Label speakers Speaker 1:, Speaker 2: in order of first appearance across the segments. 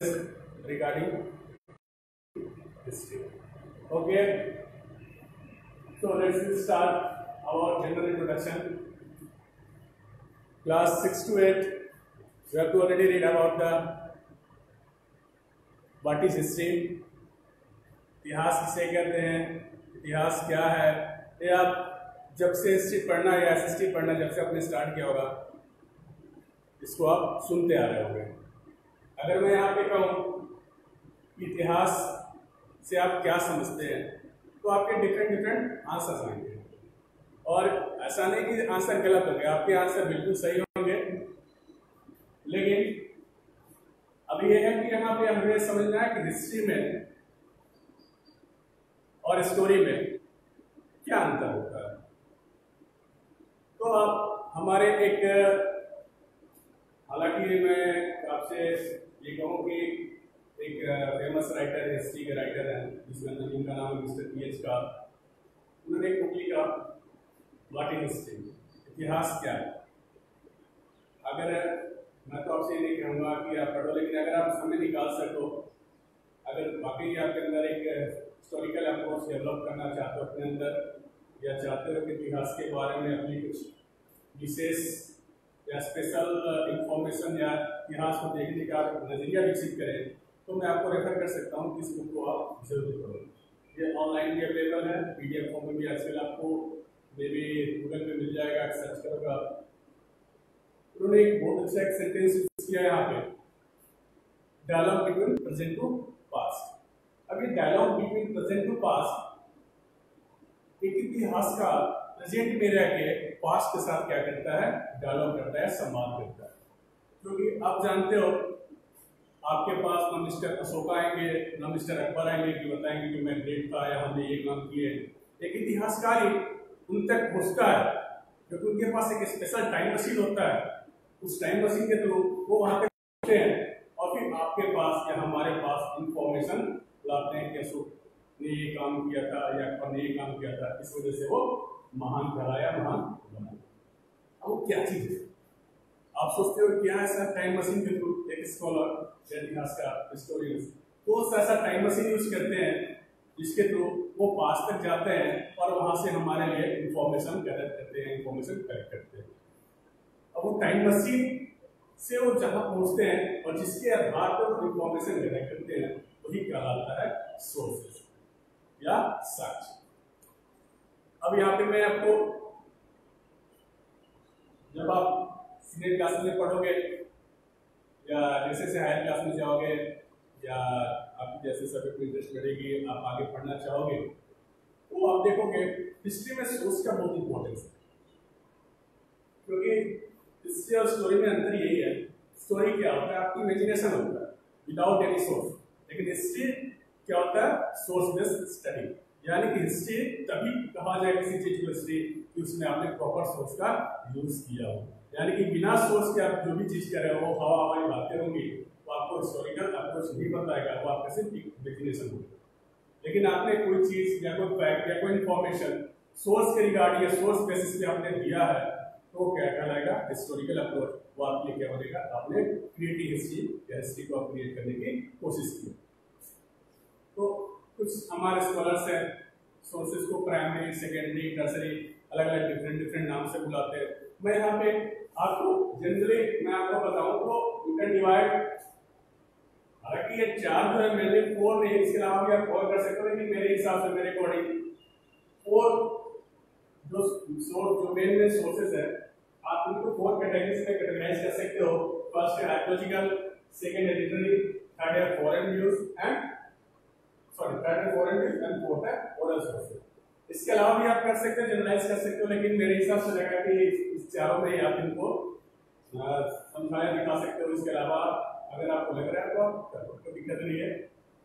Speaker 1: regarding history. Okay, so let's start our general introduction. Class 6 to 8, we have to already read about the what is history, इतिहास किसे कहते हैं इतिहास क्या है ये आप जब से हिस्ट्री पढ़ना या एस पढ़ना जब से आपने स्टार्ट किया होगा इसको आप सुनते आ रहे होंगे अगर मैं यहाँ पे कहूँ, इतिहास से आप क्या समझते हैं तो आपके डिफरेंट डिफरेंट आंसर्स आएँगे। और ऐसा नहीं कि आंसर गलत होंगे, आपके आंसर बिल्कुल सही होंगे। लेकिन अब ये है कि यहाँ पे हमें समझना है कि हिस्ट्री में और स्टोरी में क्या अंतर होता है। तो आप हमारे एक हालाँकि मैं आपसे ये कहूँ कि एक फ़ेमस राइटर हिस्ट्री के राइटर हैं, जिसका जिनका नाम है मिस्टर पी एच का उन्होंने एक बुक लिखा वाट इन हिस्ट्री इतिहास क्या है? अगर मैं तो आपसे ये नहीं कहूँगा कि आप पढ़ो, लेकिन अगर आप समय निकाल सको, अगर वाकई आपके अंदर एक हिस्टोरिकल अप्रोच डेवलप करना चाहते हो अपने अंदर, या चाहते हो कि इतिहास के बारे में अपनी कुछ विशेष या स्पेशल इंफॉर्मेशन uh, या इतिहास को देखने का नज़रिया विकसित करें तो मैं आपको रेफर कर सकता हूँ किस बुक को आप ज़रूर पढ़ो। ये ऑनलाइन भी अवेलेबल है पी डी एफ़ फॉर्म में भी आजकल आपको मे भी गूगल पे मिल जाएगा सर्च करोगे उन्होंने एक बहुत अच्छा एक सेंटेंस यूज़ किया है यहाँ पे। Dialogue between present to past अब ये dialogue between present to past एक इतिहास का रह के पास्ट के साथ क्या करता है? डायलॉग करता है, संवाद करता है। क्योंकि आप जानते हो, आपके पास न मिस्टर अशोक आएँगे, न मिस्टर अकबर आएँगे कि बताएँगे कि मैं ग्रेट था या हमने ये काम किए एक इतिहासकार उन तक पहुँचता है, क्योंकि उनके पास एक स्पेशल टाइम मशीन होता है। उस टाइम मशीन के थ्रू वो वहाँ तक पहुँचते हैं और फिर आपके पास या हमारे पास इंफॉर्मेशन लाते हैं कि अशोक ने ये काम किया था या अकबर ने ये काम किया था। इस वजह से वो महान कहलाया महान बना अब वो क्या चीज़ है? आप सोचते हो क्या ऐसा टाइम मशीन के थ्रू एक स्कॉलर या इतिहास का हिस्टोरियंस तो ऐसा टाइम मशीन यूज़ करते हैं, जिसके थ्रू वो पास तक जाते हैं और वहाँ से हमारे लिए इंफॉर्मेशन गैदर करते हैं इंफॉर्मेशन कलेक्ट करते हैं। अब वो टाइम मशीन से वो जहाँ पहुँचते हैं और जिसके आधार पर वो इंफॉर्मेशन गैदर करते हैं, वही कहलाता है सोर्सेस या सच अब यहाँ पे मैं आपको जब आप सीनियर क्लास में पढ़ोगे, या जैसे से हायर क्लास में जाओगे, या आपकी जैसे सब्जेक्ट में इंटरेस्ट बढ़ेगी, आप आगे पढ़ना चाहोगे तो आप देखोगे हिस्ट्री में सोर्स का बहुत इंपॉर्टेंस है। क्योंकि हिस्ट्री और स्टोरी में अंतर यही है स्टोरी क्या होता है, आपकी इमेजिनेशन होता है विदाउट एनी सोर्स लेकिन हिस्ट्री क्या होता है सोर्स बेस्ड स्टडी यानी कि हिस्ट्री तभी कहा जाए किसी चीज़ को हिस्ट्री कि उसमें आपने प्रॉपर सोर्स का यूज़ किया हो। यानी कि बिना सोर्स के आप जो भी चीज़ कर रहे हो, हवा, हवाई बातें होंगी तो आपको हिस्टोरिकल अप्रोच नहीं बताएगा वो आपका सिर्फ़ इमेजिनेशन होगा। लेकिन आपने कोई चीज़ या कोई फैक्ट या कोई इंफॉर्मेशन सोर्स के रिगार्डिंग या सोर्स बेसिस पे आपने दिया है तो क्या कहलाएगा? हिस्टोरिकल अप्रोच वो आपके लिए क्या बनेगा? आपने क्रिएटिव हिस्ट्री या हिस्ट्री को आप क्रिएट करने की कोशिश की। कुछ हमारे स्कॉलर्स हैं सोर्सेज को प्राइमरी सेकेंडरी टर्सरी अलग अलग डिफरेंट डिफरेंट नाम से बुलाते हैं। मैं यहाँ पे आपको जनरली मैं आपको बताऊँ तो यू कैन डिवाइड हालाँकि ये चार जो है मेरे फोर नहीं, इसके अलावा भी आप कॉल कर सकते हो, लेकिन मेरे हिसाब से, मेरे अकॉर्डिंग फोर जो सोर्स जो मेन मेन सोर्सेज है, आप उनको फोर कैटेगरीज में कैटेगराइज कर सकते हो। फ़र्स्ट है आर्कियोलॉजिकल सेकंड है लिटरेरी थर्ड है फॉरेन न्यूज़ एंड सॉरी है फॉरेन एंड फोर्थ है ओरल सोर्सेज इसके अलावा भी आप कर सकते हो जनरलाइज कर सकते हो, लेकिन मेरे हिसाब से लगा कि इस चारों में आप इनको समझाया दिखा सकते हो। इसके अलावा अगर आपको लग रहा है तो आप करो कोई दिक्कत नहीं है।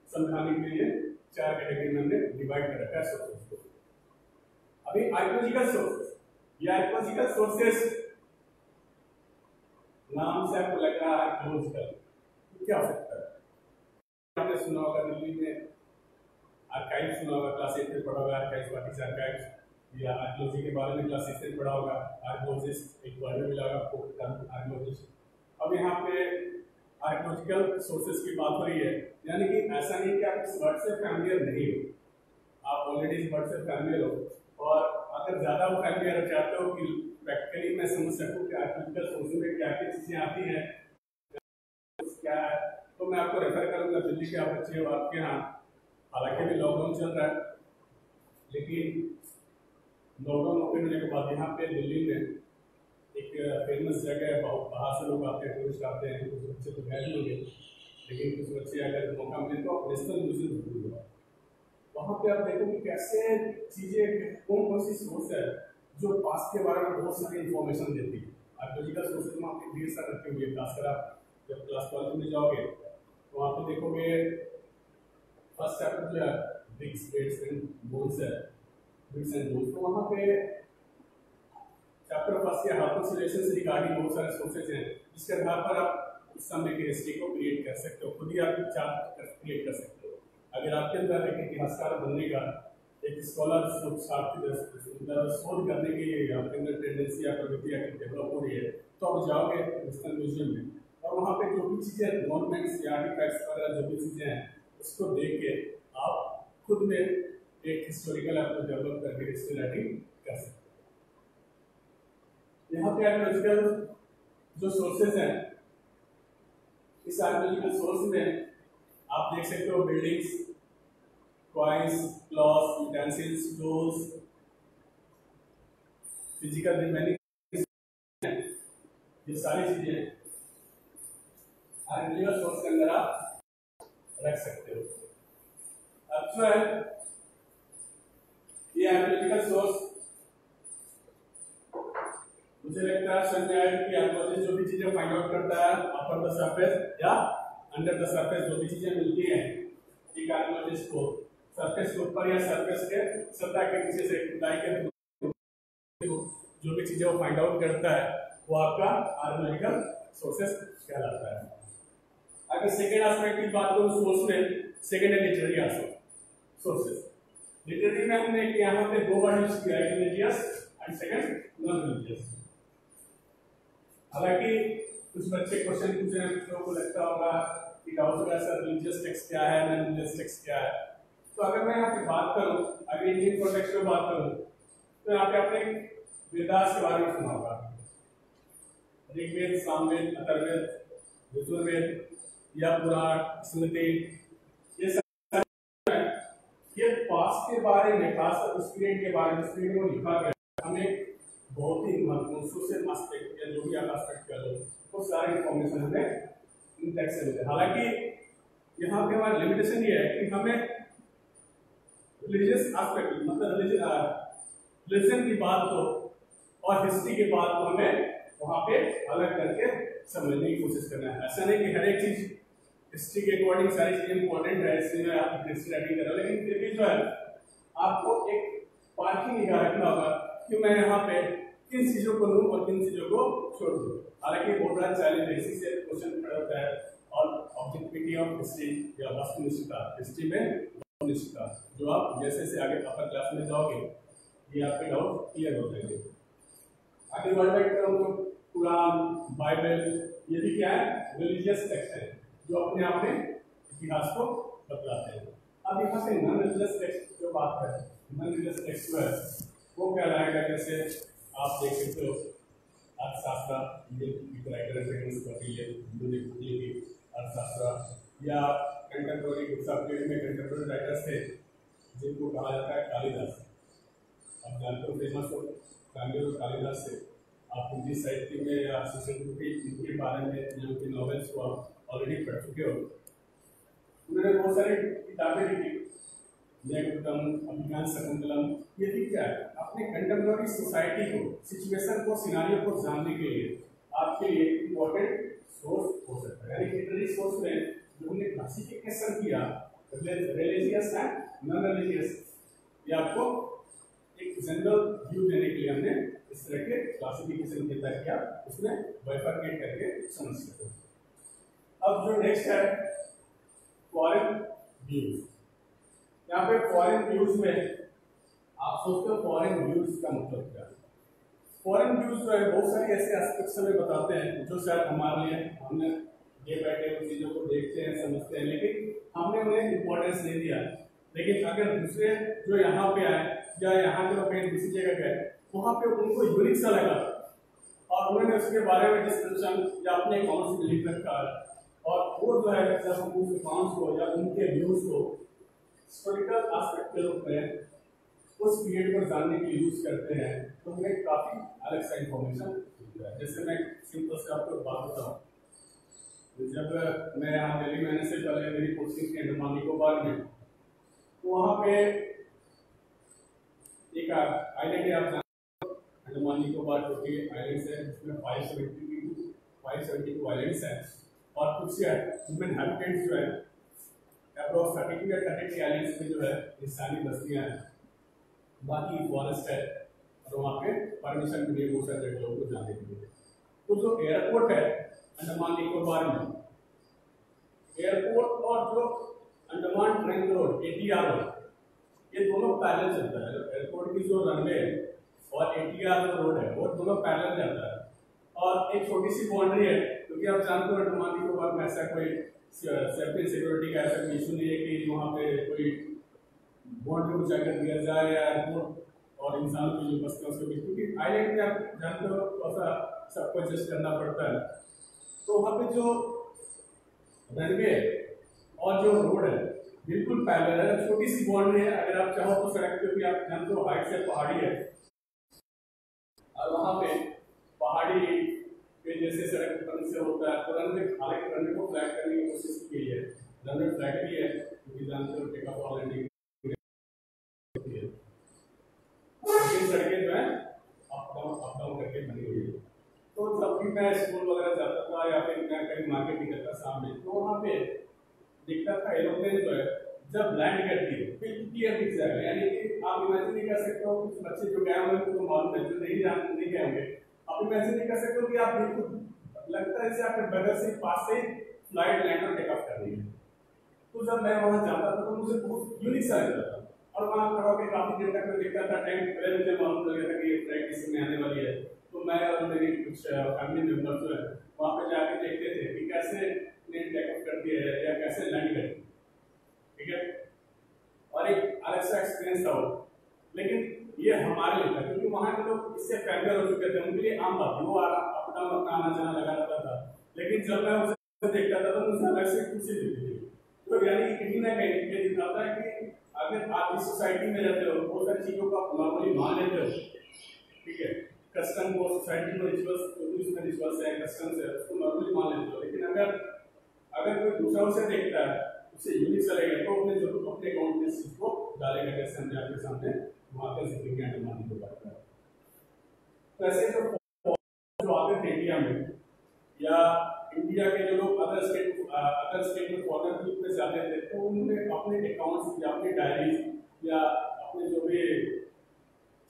Speaker 1: समझाने के लिए चार कैटेगरी में हमने डिवाइड कर रखा है सोर्सेज को। अभी आर्कियोलॉजिकल सोर्सेज ये आर्कियोलॉजिकल सोर्सेज नाम से आपको लग रहा है आर्कियोलॉजिकल तो क्या हो सकता है? आपने सुना होगा दिल्ली में आर्काइव सुना होगा क्लास एट में पढ़ा होगा आर्काइव व्हाट इज़ आर्काइव या आर्कियोलॉजी के बारे में क्लास एट में पढ़ा होगा आर्कियोलॉजिस्ट एक वर्ड मिला होगा आपको आर्कियोलॉजिस्ट अब यहाँ पे आर्कोलॉजिकल सोर्सेज की बात हो रही है, यानी कि ऐसा नहीं कि आप इस वर्ड से फैमिलियर नहीं हो। आप ऑलरेडी इस वर्ड से फैमिलियर हो। और अगर ज़्यादा वो फैमिलियर चाहते हो कि प्रैक्टिकली मैं समझ सकूँ कि आर्कोलॉजिकल सोर्सेज में क्या क्या चीज़ें आती हैं, क्या है तो मैं आपको रेफर करूँगा दिल्ली के आप बच्चे हो आपके यहाँ। हालाँकि भी लॉकडाउन चल रहा है, लेकिन लॉकडाउन ओपन होने के बाद यहाँ पे दिल्ली में एक फ़ेमस जगह है बहुत बाहर से लोग आते हैं टूरिस्ट आते हैं, कुछ बच्चे तो गए। होंगे लेकिन कुछ बच्चे अगर मौका मिले तो नेशनल म्यूज़ियम ज़रूर हुआ वहाँ पे आप देखोगे कैसे चीज़ें, कौन कौन सी सोर्स है जो पास के बारे में बहुत सारी इन्फॉर्मेशन देती है। आर्कोलॉजिकल सोर्सेज में आपकी ढेर सारे रखे हुए खासकर आप जब क्लास ट्वेल्थ में जाओगे तो वहाँ देखोगे फ़र्स्ट चैप्टर जो है ब्रिक्स वेट्स एंड बोन्स है ब्रिक्स एंड बोन्स तो वहाँ पे चैप्टर फ़र्स्ट के हार्मोन सिलेक्शन से रिगार्डिंग बहुत सारे सोर्सेज हैं। जिसके आधार पर आप उस समय के हिस्ट्री को क्रिएट कर सकते हो। खुद ही आप चार्ट क्रिएट कर सकते हो। अगर आपके अंदर एक इतिहासकार बनने का एक स्कॉलर शोध करने की आपके अंदर टेंडेंसी या प्रवृत्ति अगर डेवलप हो रही है तो आप जाओगे नेशनल म्यूज़ियम में। और वहाँ पे जो भी चीज़ें मॉन्यूमेंट्स या आर्टिफैक्ट्स वगैरह, जो भी चीज़ें हैं उसको देख के आप खुद में एक हिस्टोरिकल आपको डेवलप करके हिस्ट्री राइटिंग कर सकते यहाँ पे आर्कोलॉजिकल जो सोर्सेज हैं, इस आर्कोलॉजिकल सोर्स में आप देख सकते हो buildings coins clothes utensils tools physical remaining ये सारी चीज़ें आर्कोलॉजिकल सोर्स के अंदर आप रख सकते हो। अब जो है ये आर्कोलॉजिकल सोर्स मुझे लगता है संजय कि एल्गोरिथम जो भी चीज़ें फाइंड आउट करता है अपर द सरफेस या अंडर द सरफेस जो भी चीज़ें मिलती हैं, एक एल्गोरिथम को सरफेस के ऊपर या सरफेस के सतह के नीचे से खुदाई के जो भी चीज़ें वो फाइंड आउट करता है, वो आपका आर्कोलॉजिकल सोर्सेस कहलाता है। अगर सेकेंड एस्पेक्ट की बात करूँ सोर्स में सेकेंड है लिटरेरी एस्पेक्ट सोर्सेस लिटरेरी में हमने यहाँ पे दो वर्ड यूज़ किया है religious and second non religious हालाँकि कुछ बच्चे क्वेश्चन पूछ रहे हैं, कुछ लोगों को लगता होगा कि डाउट होगा सर रिलीजियस टेक्स्ट क्या है नॉन रिलीजियस टेक्स्ट क्या है? तो अगर मैं यहाँ पे बात करूँ, अगर इंडियन कॉन्टेक्स्ट में बात करूँ तो यहाँ पे आपने वेदास के बारे में सुना होगा। ऋग्वेद, सामवेद अथर्वेद यजुर्वेद या पुराण स्मृति ये सब ये पास के बारे में खासकर उस पीरियड के बारे में पीरियड में लिखा गया हमें बहुत ही महत्वपूर्ण सोशल एस्पेक्ट या जो भी आप एस्पेक्ट कर लो वो सारे इंफॉर्मेशन हमें इन टेक्स्ट से मिलते हालाँकि यहाँ पे हमारी लिमिटेशन ये है कि हमें रिलीजियस एस्पेक्ट मतलब रिलीजन की बात को और हिस्ट्री की बात को हमें वहाँ पे अलग करके समझने की कोशिश करना है। ऐसा नहीं कि हर एक चीज़ हिस्ट्री के अकॉर्डिंग सारी चीज़ें इंपॉर्टेंट है इसलिए मैं आप हिस्ट्री राइटिंग कर रहा हूँ लेकिन फिर भी जो है, आपको एक पार्किंग निगाह रखना होगा कि मैं यहाँ पे किन चीज़ों को लूँ और किन चीज़ों को छोड़ दूँ। हालाँकि बहुत बड़ा चैलेंज है इसी से क्वेश्चन खड़ा होता है और ऑब्जेक्टिविटी ऑफ़ हिस्ट्री या वस्तुनिष्ठता हिस्ट्री में वस्तुनिष्ठता जो आप जैसे जैसे आगे अपर क्लास में जाओगे, ये आपके डाउट क्लियर हो जाएँगे। आगे बढ़ बैठ कर बाइबल ये भी क्या है? रिलीजियस टेक्स्ट है। जो अपने आप में इतिहास को बतलाते हैं। अब यहाँ से नॉन रिलीजियस टेक्स्ट जो बात है नॉन रिलीजियस टेक्स्ट जो है वो क्या रहेगा जैसे आप देख सकते हो, अर्थशास्त्र हिंदू ने खुद लिखी अर्थशास्त्र। या कंटेम्प्रोरी पीरियड में कंटेम्प्रोरी राइटर्स थे, जिनको कहा जाता है कालिदास। आप जानते हो फ़ेमस हो फैमिली और कालिदास से। आप हिंदी साहित्य में या संस्कृति इनके बारे में, या उनकी नॉवेल्स को आप ऑलरेडी पढ़ चुके हो उन्होंने बहुत सारी किताबें लिखी। अभिज्ञान शकुंतलम ये भी क्या है? अपने कंटेम्प्रोरी सोसाइटी को सिचुएशन को सिनारियो को जानने के लिए आपके लिए इम्पोर्टेंट सोर्स हो सकता है। यानी लिटरेरी सोर्स में जो हमने क्लासिफिकेशन किया रिलीजियस एंड नॉन रिलीजियस ये आपको एक जनरल व्यू देने के लिए हमने इस तरह के क्लासिफिकेशन के तहत किया, उसमें बाइफरकेट करके समझ सकते अब जो नेक्स्ट है फॉरेन व्यूज़ यहाँ पे फॉरेन व्यूज़ में आप सोचते हो फॉरेन व्यूज़ का मतलब क्या? फॉरेन व्यूज़ जो है, बहुत सारे ऐसे एस्पेक्ट्स हमें बताते हैं, जो शायद हमारे लिए, हमने बाय डे उन चीज़ों को देखते हैं, समझते हैं, लेकिन हमने उन्हें इम्पोर्टेंस नहीं दिया। लेकिन अगर दूसरे जो यहाँ पे आए, या यहाँ के लोग दूसरी जगह गए, वहाँ पे उनको यूनिक सा लगा। और उन्होंने उसके बारे में डिस्क्रिप्शन या अपने अकाउंट्स में लिख रखा है। और वो जो है, जब हम उस अकाउंट्स को या उनके व्यूज़ को हिस्टोरिकल आस्पेक्ट के रूप में उस पीरियड को जानने के यूज़ करते हैं तो हमें काफ़ी अलग सा इंफॉर्मेशन मिलता है। जैसे मैं सिंपल से आपको बात बताऊँ, जब मैं यहाँ दिल्ली में से पहले मेरी पोस्टिंग थी अंडमान निकोबार में तो वहाँ पे एक आइलैंड आप अंडमान निकोबार जो कि आइलैंड्स है, उसमें five seventy five seventy two islands हैं। और कुछ ह्यूमन हैबिटेट्स जो है अप्रॉक्स थर्टी टू या थर्टी थ्री आइलैंड्स में जो है इंसानी बस्तियाँ हैं। बाकी फॉरेस्ट है, और वहाँ पे परमिशन भी नहीं हो सकते लोगों को जाने के लिए। तो जो एयरपोर्ट है, अंडमान निकोबार में एयरपोर्ट और जो Andaman train road ATR road ये दोनों पैरेलल चलता है। एयरपोर्ट की जो रनवे है और एटीआर जो रोड है, वो दोनों पैरेलल जाता है। और एक छोटी सी बाउंड्री है क्योंकि आप जानते हो अंडमान निकोबार में ऐसा कोई सेफ्टी, सिक्योरिटी का ऐसा कोई इशू नहीं है कि वहाँ पे कोई बाउंड्री को जाकर दिया जाए या एयरपोर्ट और इंसान की जो बस्ती है उसके बीच क्योंकि आईलैंड में आप जानते हो थोड़ा सा सबको एडजस्ट करना पड़ता है। तो वहाँ पे जो रनवे और जो रोड है, बिल्कुल पैरेलल है। छोटी सी बाउंड्री है। अगर आप चाहो तो सड़क क्योंकि आप जानते हो, हाइट से पहाड़ी है। और वहाँ पे पहाड़ी पे जैसे सड़क बंद से होता है तो रनवे हालाँकि को फ्लैट करने की कोशिश की है। रनवे फ्लैट भी है, क्योंकि जानते हो। टेक ऑफ़ तो जब भी मैं स्कूल तो जब लैंड करती है यानी कि आप इमेजिन नहीं कर सकते हो, कुछ बच्चे जो गए होंगे जो नहीं जान, नहीं गए होंगे। आप इमेजिन नहीं कर सकते कि आप बिल्कुल लगता है जैसे आपके बगल से पास से फ़्लाइट लैंड और टेक ऑफ़ कर रही है। तो जब मैं वहाँ जाता था तो मुझे बहुत यूनिक सा लगता था। और वहाँ खड़ा होकर काफ़ी देर तक मैं देखता था टाइम पहले मुझे मालूम चल गया था कि ये फ़्लाइट किसी में आने वाली है। तो मैं और मेरी कुछ फैमिली मेंबर जो है, वहाँ पे जाके देखते थे कि कैसे प्लेन टेक ऑफ़ करती है या कैसे लैंड करती है ठीक है? और एक अलग सा एक्सपीरियंस था लेकिन ये हमारे लिए था, क्योंकि वहाँ के लोग इससे फैमिलियर हो चुके थे, उनके लिए आम बात। वो अप डाउन अपना आना जाना लगा रहता था। लेकिन जब मैं उसे देखता था तो मुझे अलग से खुशी मिलती थी। तो यानी कहीं ना कहीं ये दिखाता है कि अगर आप इस सोसाइटी में रहते हो, बहुत सारी चीज़ों को आप नॉर्मली मान लेते हो। ठीक है? कस्टम को सोसाइटी में रिचुअल्स, जो भी उसमें रिचुअल्स है कस्टम्स है उसको नॉर्मली मान लेते हो। लेकिन अगर अगर कोई दूसरा उसे देखता है, उसे यूनिक चलेगा तो अपने ज़रूर अपने में इस को डालेगा, जैसे हमने आपके सामने वहाँ पे ज़िक्र किया अंडमान को बात कर तो जो आते थे इंडिया में या इंडिया के जो लोग अदर स्टेट अदर स्टेट में फॉरनर के रूप में जाते थे तो उन्होंने अपने अकाउंट्स या अपनी डायरीज या अपने जो भी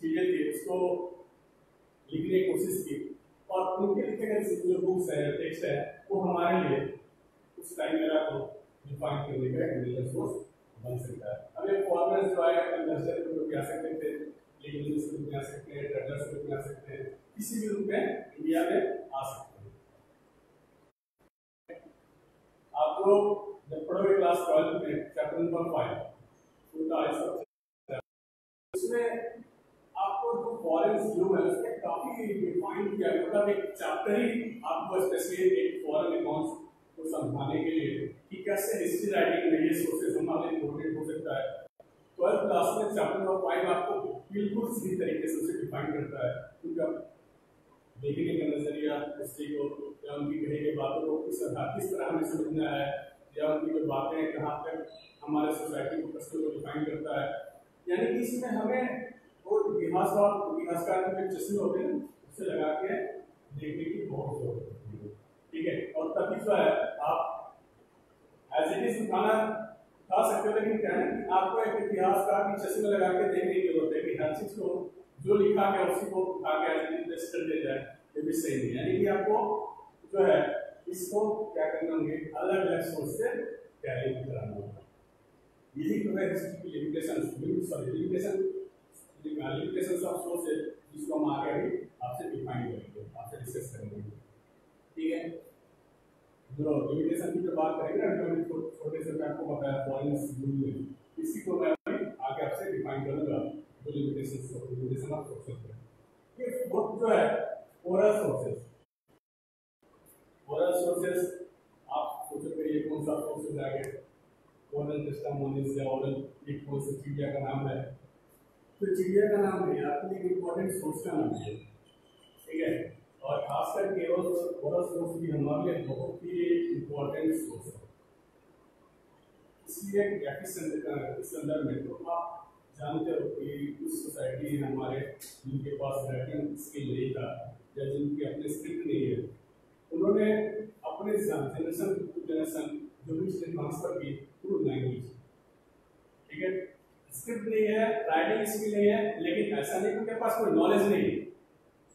Speaker 1: चीज़ें थी, उसको लिखने की कोशिश की। और उनके लिखे गए जो बुक्स है टेक्स्ट है, वो हमारे लिए उस टाइम मेरा को डिफाइन करने का इंटेलिजेंस सोर्स बन सकता है। अब ये फॉरनर्स जो है इन्वेस्टर के आ सकते थे के रूप में आ सकते हैं ट्रेडर्स के रूप में आ सकते हैं, किसी भी रूप में इंडिया में आ सकते हैं। आप लोग जब पढ़ोगे क्लास ट्वेल्थ में चैप्टर नंबर फाइव उनका उसमें आपको जो फॉरेन व्यू है उसमें काफ़ी डिफाइन किया मतलब एक चैप्टर ही आपको स्पेशली एक फॉरेन अकाउंट्स को समझाने के लिए कि कैसे हिस्ट्री राइटिंग में ये सोर्सेज हमारे इम्पोर्टेंट हो सकता है। ट्वेल्थ क्लास में चैप्टर नंबर फाइव आपको बिल्कुल सही तरीके से उसे डिफाइन करता है। उनका देखने का नज़रिया हिस्ट्री को, या उनकी कही गई बातों को किस तरह किस तरह हमें समझना है, या उनकी जो बातें कहाँ तक हमारे सोसाइटी को कस्टम को डिफाइन करता है। यानी कि इसमें हमें वो इतिहास और इतिहासकार के चश्मे होते हैं उसे लगा के देखने की बहुत ज़रूरत है। ठीक है? और तभी जो है, आप एज इट इज़ खाना खा सकते हो, लेकिन क्या है आपको एक इतिहासकार की चश्मे लगा के देखने की ज़रूरत है कि हर चीज़ को जो लिखा गया, उसी को उठा के एज कर दिया जाए, ये भी सही नहीं यानी कि आपको जो है, इसको क्या करना होंगे, अलग अलग सोर्स से कैरी कराना होगा। यही तो है हिस्ट्री की limitation sorry limitation limitation of sources जिसको हम आगे भी आपसे डिफाइन करेंगे, आपसे डिस्कस करेंगे। ठीक है? जो लिमिटेशन की जो बात करेंगे ना अभी छोटे से मैं आपको बताया पॉइंट्स में इसी को मैं आगे आपसे डिफाइन करूँगा, जो लिमिटेशन लिमिटेशन ऑफ़ सोर्सेज है। ये बुक जो है ओरल सोर्सेज ओरल सोर्सेज आप सोचोगे ये कौन सा सोर्सेज आ गए ओरल टेस्टामोनियस या ओरल ये कौन सी चिड़िया का नाम है? तो चिड़िया का नाम नहीं आपके लिए इंपॉर्टेंट सोर्स का नाम है ठीक है? और खासकर केवल ओरल सोर्स भी हमारे लिए बहुत ही इम्पोर्टेंट सोर्स है। इसलिए इस संदर्भ में तो आप जानते हो कि कुछ सोसाइटी है हमारे जिनके पास राइटिंग स्किल नहीं था या जिनकी अपने स्क्रिप्ट नहीं है, उन्होंने अपने जनरेशन टू जनरेशन जो भी ट्रांसफ़र की थ्रू लैंग्वेज ठीक है? स्क्रिप्ट नहीं है राइटिंग स्किल नहीं है, लेकिन ऐसा नहीं उनके पास कोई नॉलेज नहीं है।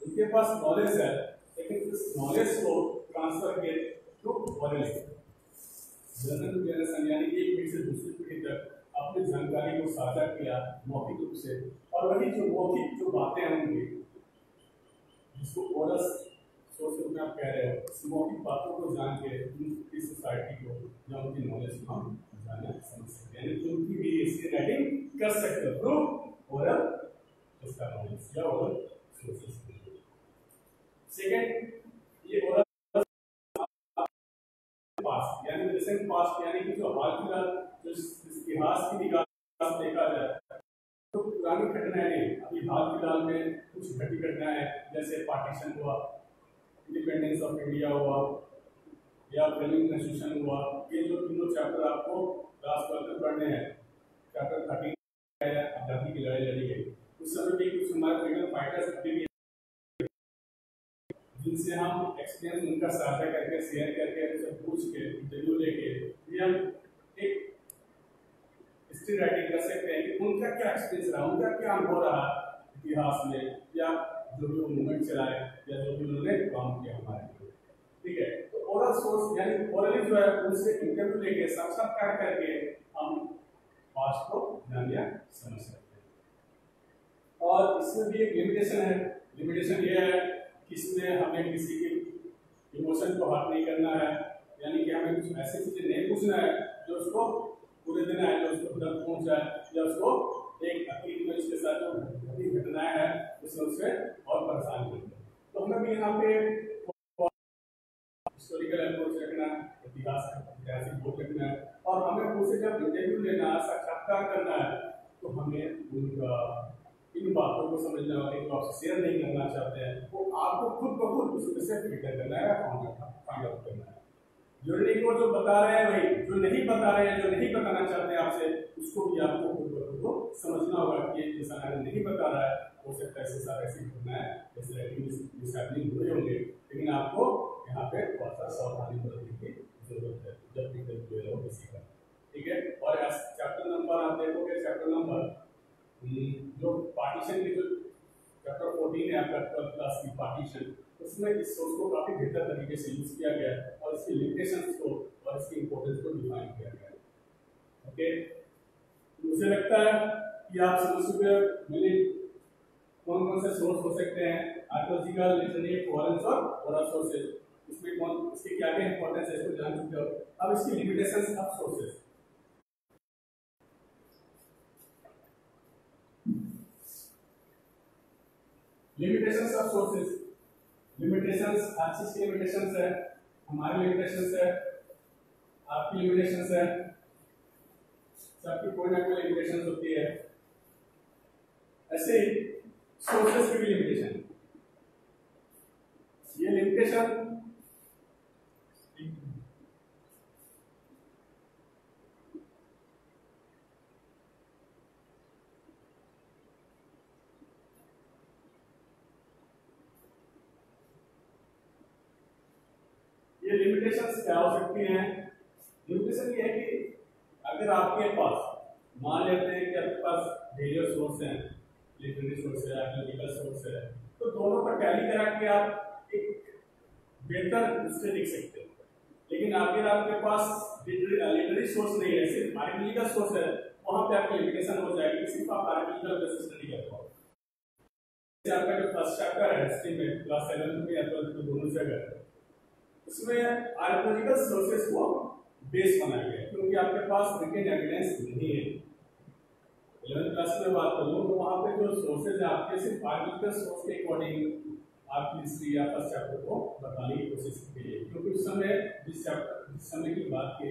Speaker 1: उनके पास नॉलेज है, लेकिन उस नॉलेज को ट्रांसफ़र किए थ्रू ओरल जनरल जनरेशन यानी एक पीढ़ी से दूसरी पीढ़ी तक अपनी जानकारी को साझा किया, मौखिक रूप से, और वही जो मौखिक जो बातें होंगी, जिसको ओरस सोच रूप में आप कह रहे हो इस मौखिक बातों को जान के उनकी सोसाइटी को या उनकी नॉलेज को हम जाने समझ सकते हैं। यानी उनकी भी इसकी राइटिंग कर सकते हो ओरल उसका नॉलेज या ओरल सोर्सेस सेकेंड ये ओरल यानी रिसेंट पास्ट यानी कि जो हाल फ़िलहाल जो इतिहास की निगाह देखा जाए तो पुरानी घटनाएँ अभी हाल फ़िलहाल में कुछ घटी घटनाएँ जैसे पार्टीशन हुआ इंडिपेंडेंस ऑफ़ इंडिया हुआ, या फ़िल्म कंस्टिट्यूशन हुआ, ये जो तीनों चैप्टर आपको क्लास ट्वेल्थ में पढ़ने हैं चैप्टर थर्टीन आज़ादी की लड़ाई लड़ी गई। उस समय भी कुछ हमारे फ्रीडम फाइटर्स अभी भी हम एक्सपीरियंस उनका साझा करके शेयर करके उनसे पूछ के इंटरव्यू लेके हम एक हिस्ट्री राइटिंग कर सकते हैं कि उनका क्या एक्सपीरियंस रहा, उनका क्या अनुभव रहा इतिहास में, या जो भी मूवमेंट चलाए, या जो भी उन्होंने काम किया हमारे लिए। ठीक है? तो ओरल सोर्स यानी ओरली जो है, उनसे इंटरव्यू लेके, साक्षात्कार करके हम पास्ट को जानिया समझ सकते हैं। और इसमें भी एक लिमिटेशन है। लिमिटेशन ये है किसमें हमें किसी के इमोशन को हर्ट नहीं करना है? यानी कि हमें कुछ ऐसी चीज़ें नहीं पूछना है, जो उसको पूरे दिन आए, जो उसको दर्द पहुँचाए या उसको एक अतीत में उसके साथ जो घटी घटनाएँ हैं उसमें उससे और परेशान करते तो हमें भी यहाँ पे हिस्टोरिकल अप्रोच रखना है इतिहास ऐतिहासिक बोध रखना है। और हमें उनसे जब इंटरव्यू लेना, साक्षात्कार करना है तो हमें उनका इन बातों को समझना होगा जो आपसे शेयर नहीं करना चाहते हैं वो आपको खुद ब खुद उसमें से फ़िल्टर करना है फाइंड आउट करना है। जुड़ने को जो बता रहे हैं वही, जो नहीं बता रहे हैं, जो नहीं बताना चाहते हैं आपसे, उसको भी आपको खुद ब खुद समझना होगा कि इंसान अगर नहीं बता रहा है हो सकता है सारा ऐसे घटना है ऐसे मिसहैपनिंग हुए होंगे। लेकिन आपको यहाँ पे बहुत सा सावधानी बरतने की ज़रूरत है, जब भी किसी का ठीक है? और चैप्टर नंबर आप देखोगे चैप्टर नंबर जो पार्टीशन की जो चैप्टर फोर्टीन है आपका ट्वेल्थ क्लास की पार्टीशन उसमें इस सोर्स को काफ़ी बेहतर तरीके से यूज़ किया गया है और इसकी लिमिटेशन को और इसकी इंपॉर्टेंस को डिफाइन किया गया है। ओके मुझे लगता है कि आप समझ चुके मिले कौन कौन से सोर्स हो सकते हैं आर्कोलॉजिकल लिटरेरी फॉरेंस और ओरल सोर्सेज इसमें कौन, इसके क्या क्या इंपॉर्टेंस है, इसको जान चुके हो। अब इसकी limitations of sources limitations of sources limitations चीज़ की लिमिटेशंस है, हमारे लिमिटेशंस है, आपकी लिमिटेशंस है। सबकी कोई ना कोई लिमिटेशंस होती है। ऐसे ही सोर्सेज की भी लिमिटेशन ये लिमिटेशन ये लिमिटेशंस क्या हो सकती हैं लिमिटेशन ये है कि अगर आपके पास मान लेते हैं कि आपके पास वेरियस सोर्स हैं लिटरेरी सोर्स है एनालिटिकल सोर्स है तो दोनों पर टैली करा के आप एक बेहतर उससे लिख सकते हो। लेकिन अगर आपके पास लिटरेरी सोर्स नहीं है, सिर्फ़ आर्टिकल सोर्स है, वहाँ पे आपकी लिमिटेशन हो जाएगी, सिर्फ़ आप आर्टिकल बेसिस स्टडी कर पाओ आपका जो फ़र्स्ट चैप्टर है हिस्ट्री में क्लास सेवन में या ट्वेल्थ में दोनों जगह उसमें आर्कोलॉजिकल सोर्सेस को बेस बनाया गया क्योंकि आपके पास रिटेन एविडेंस नहीं है। क्लास में बात करूँ तो वहाँ पे जो सोर्सेज है आपके, सिर्फ़ आर्कोलॉजिकल सोर्स के अकॉर्डिंग आपकी हिस्ट्री या फ़र्स्ट चैप्टर को बताने की कोशिश की है। क्योंकि उस समय जिस चैप्टर जिस समय की बात की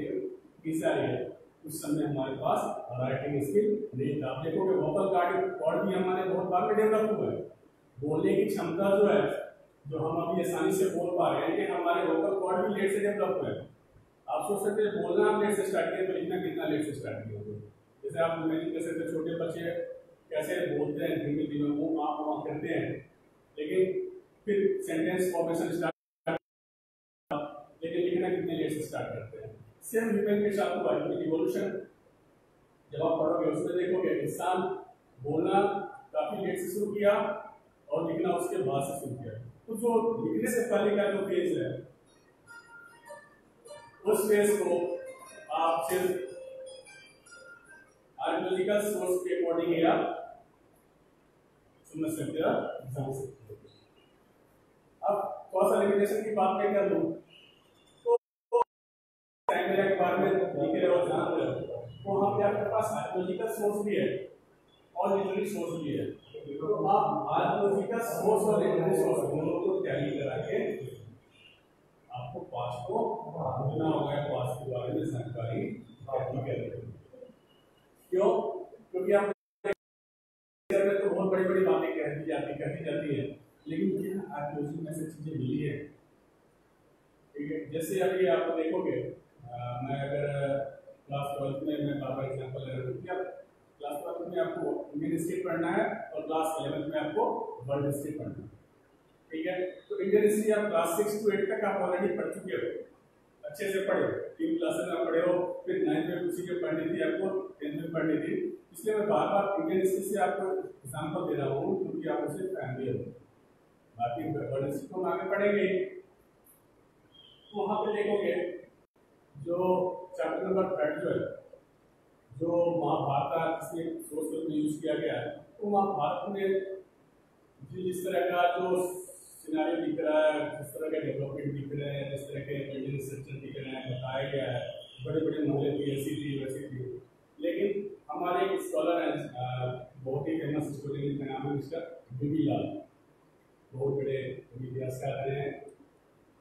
Speaker 1: रही है, उस समय हमारे पास राइटिंग स्किल नहीं था। आप देखोगे वोकल कार्ड भी हमारे बहुत बाद में डेवलप हुआ है। बोलने की क्षमता जो है जो हम अभी आसानी से बोल पा रहे हैं कि हमारे वोकल कॉर्ड भी लेट से डेवलप हुए हैं। आप सोच सकते हैं, बोलना आप लेट से स्टार्ट किए तो लिखना कितना लेट से स्टार्ट किया जैसे आप इमेजिन कर सकते छोटे बच्चे कैसे बोलते हैं धीमे धीमे वो आप वहाँ करते हैं। लेकिन फिर सेंटेंस फॉर्मेशन स्टार्ट लेकिन लिखना कितने लेट से स्टार्ट करते हैं। सेम ह्यूमन के साथ हुआ ह्यूमन इवोल्यूशन जब आप पढ़ोगे, उसमें देखोगे, इंसान बोलना काफ़ी लेट से शुरू किया और लिखना उसके बाद से शुरू किया। तो जो लिखने से पहले का जो फ़ेज़ है उस फ़ेज़ को आप सिर्फ़ आर्कोलॉजिकल सोर्स के अकॉर्डिंग ही आप समझ सकते हो? जान सकते अब थोड़ा सा लिमिटेशन की बात मैं कर लूँ तो टाइम के बारे में लिखे रहो जान रहे हो तो वहाँ पे आपके पास आर्कोलॉजिकल सोर्स भी है और लिटरेरी सोर्स भी है। तो आप आर्कोलॉजिकल सोर्स और लिटरेरी सोर्स दोनों को टैली करा के आपको पास को समझना होगा पास के बारे में जानकारी क्यों? क्योंकि आप तो बहुत बड़ी बड़ी बातें कह दी जाती, कहती जाती है, लेकिन क्या आर्कियोलॉजी में से चीज़ें मिली है? ठीक है? जैसे अभी आप देखोगे मैं अगर क्लास ट्वेल्थ में मैं बार बार एग्ज़ाम्पल ले रहा हूँ क्या क्लास ट्वेल्थ में आपको इंडियन हिस्ट्री पढ़ना है और क्लास इलेवंथ में आपको वर्ल्ड हिस्ट्री पढ़ना है। ठीक है? तो इंडियन हिस्ट्री आप क्लास सिक्स टू एट तक आप ऑलरेडी पढ़ चुके हो। अच्छे से पढ़े तीन क्लासेस में पढ़े हो। फिर नाइन्थ में उसी के पढ़नी थी आपको टेंथ में पढ़नी थी इसलिए मैं बार बार इंडियन हिस्ट्री से आपको एग्ज़ाम्पल दे रहा हूँ, क्योंकि आप उसे फैमिली हो। बाकी गवर्नेंस को हम आगे पढ़ेंगे। तो वहाँ पे देखोगे, जो चैप्टर नंबर थर्ड जो है जो महाभारत का जिसमें सोर्स में यूज़ किया गया है तो महाभारत में जिस तरह का जो सिनारियो दिख रहा है, जिस तरह के डेवलपमेंट दिख रहे हैं, जिस तरह के बिल्डिंग स्ट्रक्चर दिख रहे हैं, बताया गया है बड़े बड़े महल भी ऐसी थी, वैसी थी। लेकिन हमारे एक स्कॉलर हैं बहुत ही फ़ेमस स्टोरी का नाम है मिस्टर बीबी लाल बहुत बड़े इतिहासकार हैं।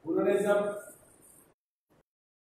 Speaker 1: उन्होंने जब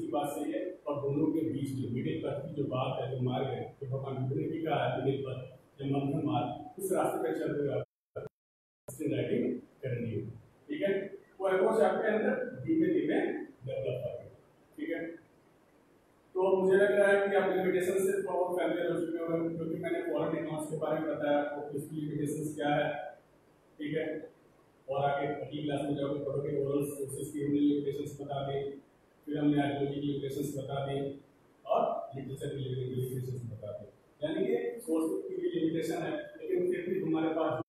Speaker 1: इसकी बात सही है, और दोनों के बीच में मिडिल पथ की जो बात है, जो मार्ग है, जो भगवान बुद्ध ने भी कहा है मिडिल पथ जो मध्यम मार्ग, उस रास्ते पर चल रहे राइटिंग करनी है। ठीक है? वो अप्रोच आपके अंदर धीमे धीमे डेवलप करेगा ठीक है? तो मुझे लग रहा है कि आप लिमिटेशन से बहुत फैमिलियर हो चुके हो क्योंकि मैंने फॉरन टेक्नोलॉजी के बारे में बताया आपको उसकी लिमिटेशन क्या है? ठीक है? और आगे अगली क्लास में जाओगे पढ़ोगे ओरल सोर्सेज की हमने लिमिटेशंस बता दी। फिर हमने आर्कोलॉजी की लिमिटेशंस बता दी और लिटरेचर की लिमिटेशंस बता दी। यानी कि सोर्स की भी लिमिटेशन है, लेकिन फिर भी हमारे पास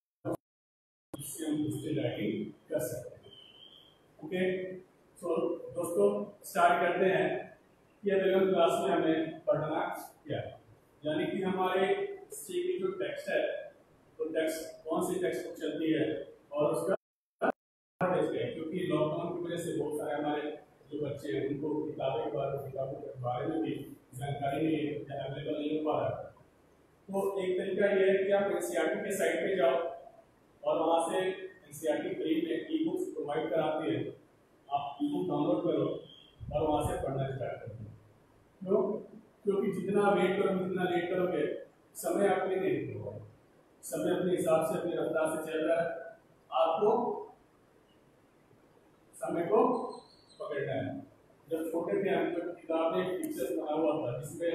Speaker 1: जिससे हम हिस्ट्री राइटिंग कर सकते हैं। ओके सो दोस्तों स्टार्ट करते हैं कि अब क्लास में हमें पढ़ना क्या यानी कि हमारे हिस्ट्री की जो टेक्स्ट है तो टेक्स्ट कौन सी टेक्स्ट बुक चलती है और उसका क्योंकि लॉकडाउन की वजह से बहुत सारे हमारे जो बच्चे हैं, उनको किताबें के बारे में किताबों के बारे में भी जानकारी नहीं अवेलेबल नहीं हो पा रहा तो एक तरीका ये है कि आप एन के साइट पे जाओ और वहाँ से एन सी आर फ्री में ई बुक्स प्रोवाइड कराती है। आप ई बुक डाउनलोड करो और वहाँ से पढ़ना स्टार्ट करो। क्यों? क्योंकि जितना वेट करोगे जितना लेट करोगे, समय अपने नहीं होगा। समय अपने हिसाब से, अपनी रफ्तार से चल रहा है। आपको समय को पकड़ना है। जब छोटे थे हम जब किताब में पिक्चर बना हुआ था, जिसमें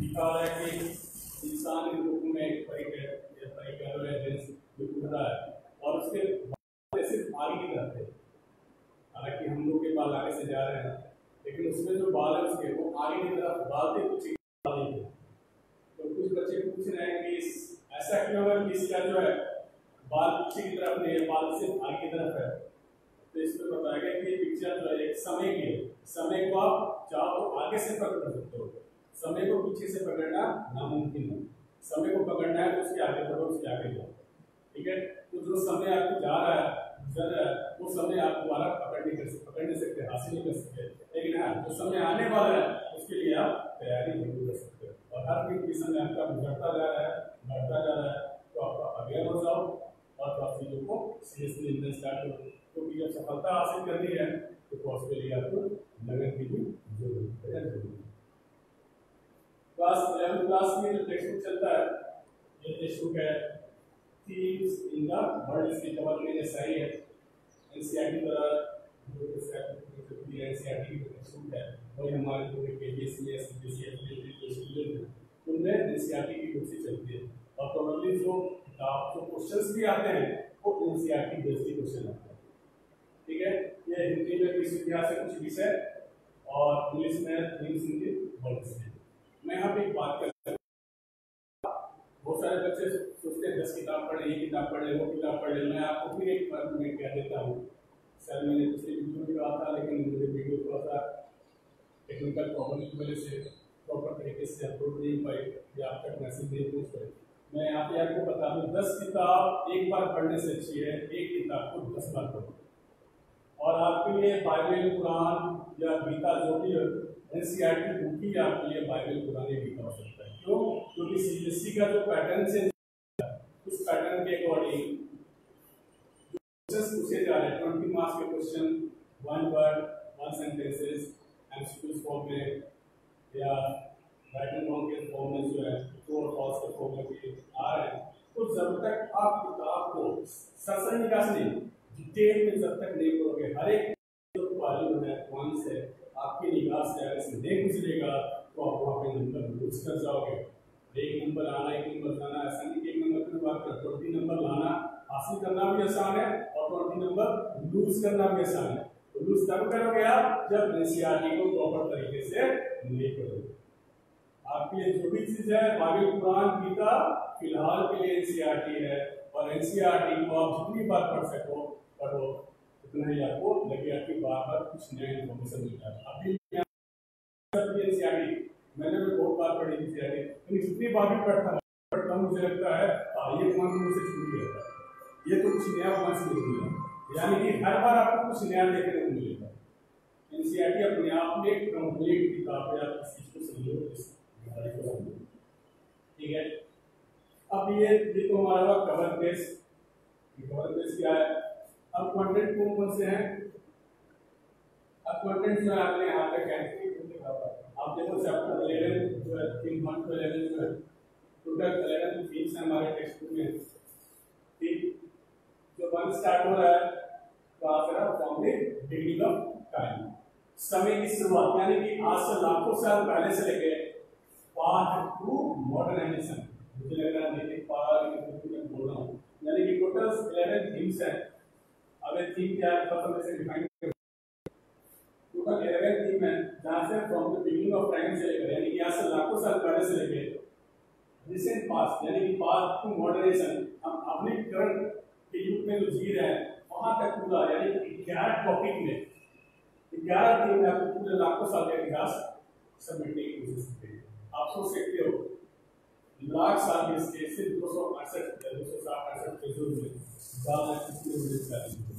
Speaker 1: लिखा है कि इंसान इन बुक में है और उसके सिर्फ़ आगे ही। रहते हालाँकि हम लोग के पास आगे आगे की तरफ़ डालते कुछ तो कुछ बच्चे पूछ रहे हैं कि ऐसा क्यों है कि इसका जो है बाल पीछे की तरफ़ नहीं है, बाल सिर्फ़ आगे की तरफ़ है? तो इसमें बताया गया कि पिक्चर जो है समय की समय को आप चाहो तो आगे से पकड़ सकते हो। समय को पीछे से पकड़ना नामुमकिन है। समय को पकड़ना है तो उसके आगे बढ़ो, उसके आगे जाओ। ठीक है? तो जो समय आपको जा रहा है गुजर रहा है, वो समय आप दोबारा पकड़ नहीं कर सकते पकड़ नहीं सकते, हासिल नहीं कर सकते। लेकिन हाँ जो समय आने वाला है, उसके लिए आप तैयारी ज़रूर कर सकते हो। और हर दिन की समय आपका गुजरता जा रहा है, बढ़ता जा रहा है तो आप अवेयर हो जाओ और चीज़ों को सीरियसली लेना स्टार्ट करो। क्योंकि जब सफलता हासिल करनी है तो उसके लिए आपको लगन की भी ज़रूरत है क्लास इलेवन क्लास में जो टेक्स्ट बुक चलता है, ये टेक्स्ट बुक है थीम्स इन द वर्ल्ड इसके कवर में जैसा ही। है एनसीईआरटी द्वारा जो एनसीईआरटी की टेक्स्ट बुक है, वही हमारे पूरे केबीएस में सीबीएसई जो स्टूडेंट हैं उनमें एनसीईआरटी की बुक से चलती है। और प्रोबेबली जो जो क्वेश्चंस भी आते हैं, वो एनसीईआरटी बेस्ड क्वेश्चन आते हैं। ठीक है? ये हिंदी में विश्व इतिहास से कुछ विषय और इंग्लिश में थीम्स इन द वर्ल्ड से मैं यहाँ पे एक बात कर बहुत सारे बच्चे सोचते हैं, दस किताब पढ़े ये किताब पढ़े वो किताब पढ़े। मैं आपको फिर एक बार मैं कह देता हूँ? सर, मैंने पिछले वीडियो में कहा था लेकिन मुझे वीडियो थोड़ा सा टेक्निकल प्रॉब्लम की वजह से प्रॉपर तरीके से अपलोड नहीं पाई या आप तक मैसेज नहीं पहुँच पाई मैं यहाँ पे आपको बता दूँ, दस किताब एक बार पढ़ने से अच्छी है, एक किताब को दस बार पढ़ो। और आपके लिए बाइबल कुरान या गीता जो भी एनसीईआरटी बुक ही आपके लिए बाइबल पुराने भी हो सकता है। क्यों? क्योंकि सीबीएसई का जो पैटर्न से उस पैटर्न के अकॉर्डिंग पूछे जा रहे हैं। ट्वेंटी मार्क्स के question one word one sentences MCQs form में या राइटिंग फॉर्म के फॉर्म में जो है ट्रू और फॉल्स के फॉर्म में आ रहे हैं। तो जब तक आप किताब को सरसरी निकास नहीं डिटेल में जब तक नहीं पढ़ोगे हर एक जो वैल्यू है वन से आपकी निगाह से अगर इसे नहीं गुजरेगा तो आप वहाँ पे नंबर लूज कर जाओगे। एक नंबर आना, एक नंबर जाना, ऐसा नहीं एक नंबर की बात कर ट्वेंटी नंबर लाना हासिल करना भी आसान है और ट्वेंटी नंबर लूज करना भी आसान है। तो लूज तब करोगे आप जब एनसीआरटी को प्रॉपर तरीके से नहीं करोगे। आपके जो भी चीज़ है, बाकी कुरान गीता फ़िलहाल के लिए एनसीआरटी है और एनसीआरटी को आप जितनी बार पढ़ सको पढ़ो इतना ही आपको लगे आपकी बार बार कुछ नया इन्फॉर्मेशन मिल जाता अभी मैंने भी बहुत बार पढ़ी थी सीआरटी लेकिन जितनी बार भी पढ़ता पढ़ता मुझे लगता है ये मान मुझसे छूट गया था। ये तो कुछ नया वहाँ से मिला यानी कि हर बार आपको कुछ नया देखने को मिलेगा। एनसीईआरटी अपने आप में एक कंप्लीट किताब है आप इस चीज़ को समझो ठीक है? अब ये ये तो हमारा कवर पेज कवर पेज क्या है? अब कंटेंट कौन कौन से हैं? अब कंटेंट है, आपने यहाँ पे कैंसिल आप देखो चैप्टर 11 जो है थीम 1 टू 11 जो है टोटल 11 थीम्स हैं हमारे टेक्स्ट बुक में। ठीक? जो वन स्टार्ट हो रहा है तो आप जरा from the beginning of time समय की शुरुआत, यानी कि आज से लाखों साल पहले से लेके पाथ टू मॉडर्नाइजेशन मुझे लग रहा है नहीं पा बोल रहा हूँ। यानी कि टोटल 11 थीम्स हैं। अगर थीम क्या है फ़र्स्ट हम इसे डिफाइन टोटल 11 थीम है जहाँ से from the beginning of time से लेकर यानी यहाँ से लाखों साल पहले से लेकर रिसेंट पास्ट यानी कि पास्ट टू मॉडर्नाइजेशन हम अपने करंट के युग में जो जी रहे हैं, वहाँ तक पूरा, यानी कि 11 टॉपिक में 11 थीम में आपको पूरे लाखों साल का इतिहास सबमिटने की कोशिश की आप सोच सकते हो, लाख साल के इसके सिर्फ़ दो सौ अड़सठ, दो सौ साठ अड़सठ पेजों में, ज़्यादा किसी मिल जाती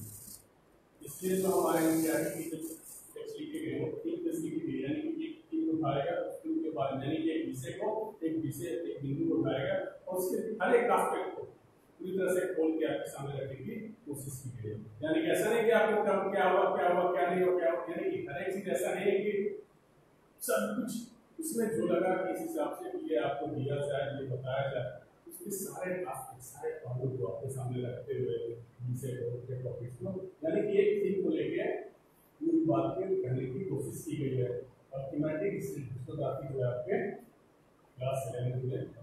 Speaker 1: इसलिए जो हमारे इंडिया की टेक्स्ट लिखे गए वो तीन पेज लिखी कि एक तीन उठाएगा उसके के बाद, यानी कि एक विषय को, एक विषय, एक बिंदु को उठाएगा, और उसके हर एक आस्पेक्ट को पूरी तरह से खोल के आपके सामने रखने की कोशिश की गई यानी कि ऐसा नहीं कि आपको कब क्या हुआ क्या हुआ, क्या नहीं हुआ, क्या हुआ यानी कि हर एक चीज़ ऐसा नहीं है कि सब कुछ उसमें जो लगा कि इस हिसाब से ये आपको दिया जाए, ये बताया जाए, उसके सारे आस्पेक्ट सारे पहलू को आपके सामने रखते हुए एक थीम को लेके पूरी बात के कहने की कोशिश की गई है। और थीमेटिक हिस्टोग्राफी जो है आपके क्लास इलेवन में